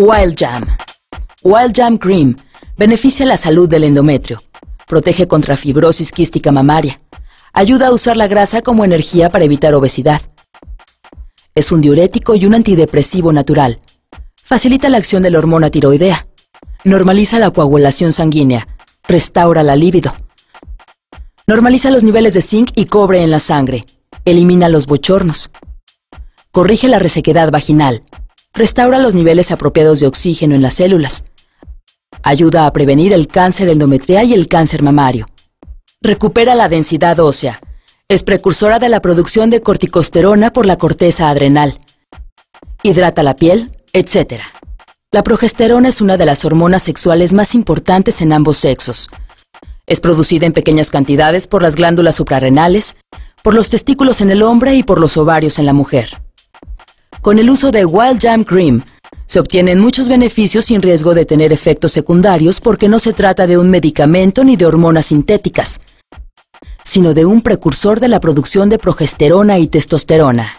Wild Jam. Wild Jam Cream beneficia la salud del endometrio, protege contra fibrosis quística mamaria, ayuda a usar la grasa como energía para evitar obesidad. Es un diurético y un antidepresivo natural. Facilita la acción de la hormona tiroidea. Normaliza la coagulación sanguínea. Restaura la libido. Normaliza los niveles de zinc y cobre en la sangre. Elimina los bochornos. Corrige la resequedad vaginal Restaura los niveles apropiados de oxígeno en las células. Ayuda a prevenir el cáncer endometrial y el cáncer mamario. Recupera la densidad ósea. Es precursora de la producción de corticosterona por la corteza adrenal. Hidrata la piel, etc. La progesterona es una de las hormonas sexuales más importantes en ambos sexos. Es producida en pequeñas cantidades por las glándulas suprarrenales, por los testículos en el hombre y por los ovarios en la mujer. Con el uso de Wild Jam Cream, se obtienen muchos beneficios sin riesgo de tener efectos secundarios porque no se trata de un medicamento ni de hormonas sintéticas, sino de un precursor de la producción de progesterona y testosterona.